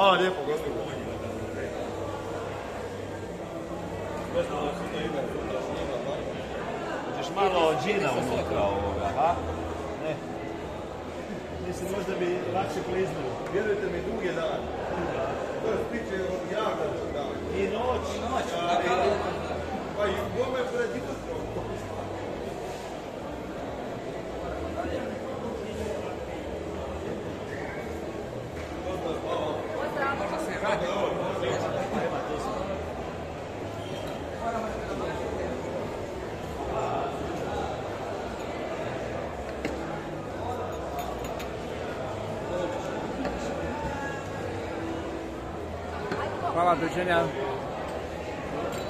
Hvala lijepo, gospodin. Hoćeš malo džina unutra ovoga, ha? Ne. Mislim, možda bi lakše kliznuli. Vjerujte mi, dug je dan. To je priče od jako dan. Hvala, doviđenja. Opet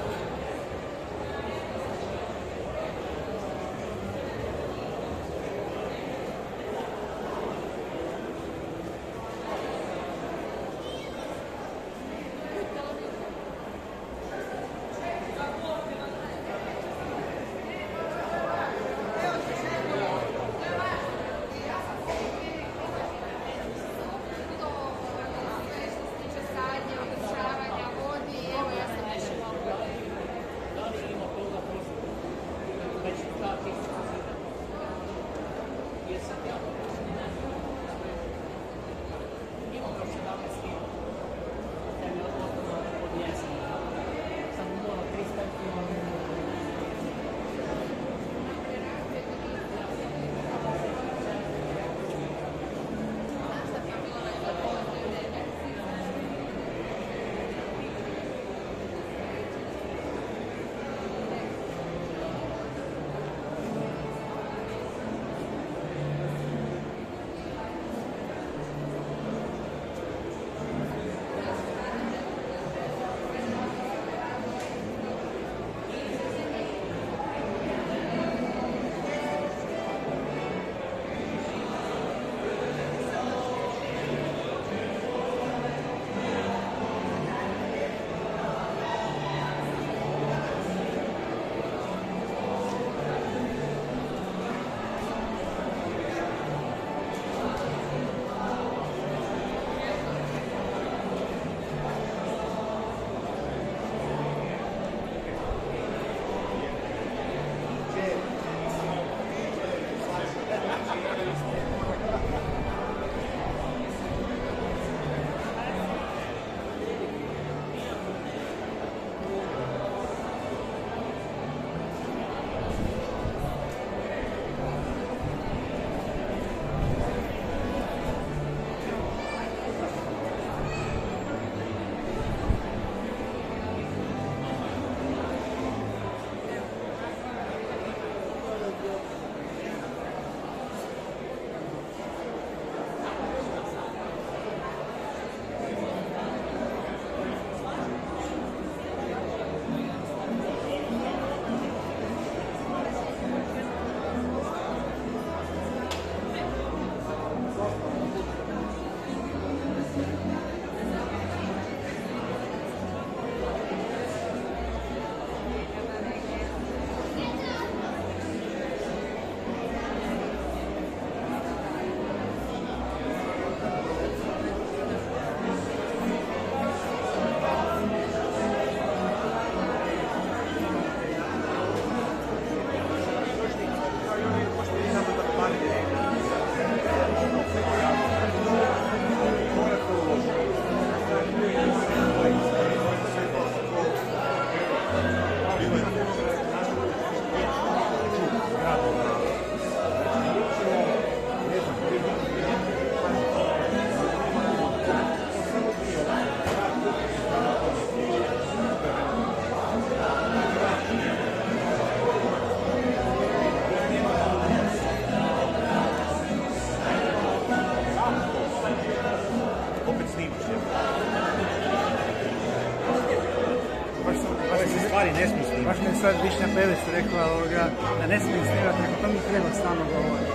Baš mi je sad Višnja Pelić rekla ovoga, da ne smijem snimati, nego to mi treba stalno govoriti.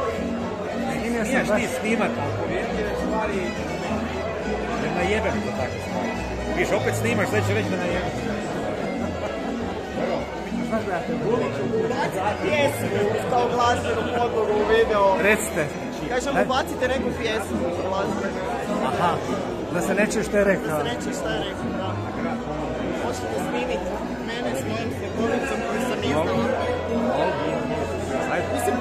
Snimio sam Smijaš baš... ti snimat, ali povjerljive stvari... Ne najebem to takve stvari. Viš, opet snimaš, sve će reći da najebem. Znaš da ja te pjesmu kao glazbenu podlogu u video. Recite. Kažem, Ne? ubacite neku pjesmu glazbenu. Aha. Da se ne čuje što je Da rekao. se neće šta je rekao, da. Možete snimiti s mojom slikovicom koju sam izdala. Ajde. Mislim,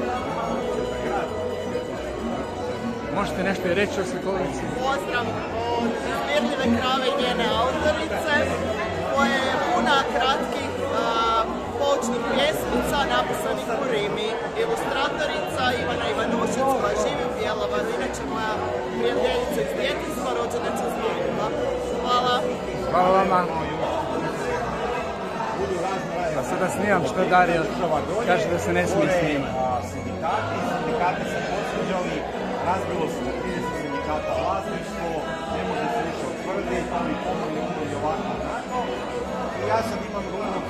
Možete nešto i reći o slikovnici? pozdrav od izmirljive krave i njene autorice, koja je puna kratkih a, poučnih pjesmica napisanih u Rimi. Ilustratorica Ivana Ivanušić koja živi u Bjelovaru, inače moja prijateljica iz djetinstva, iz Bijelova. Hvala. Hvala vama. Sada snimam što Dario kaže da se ne smije snimati. Sindikati, sindikati se posveđali, razbilo se na 30 sindikata vlasništvo, ne može se više to mi pomogli umrli ovako onako. Ja sad imam rumu,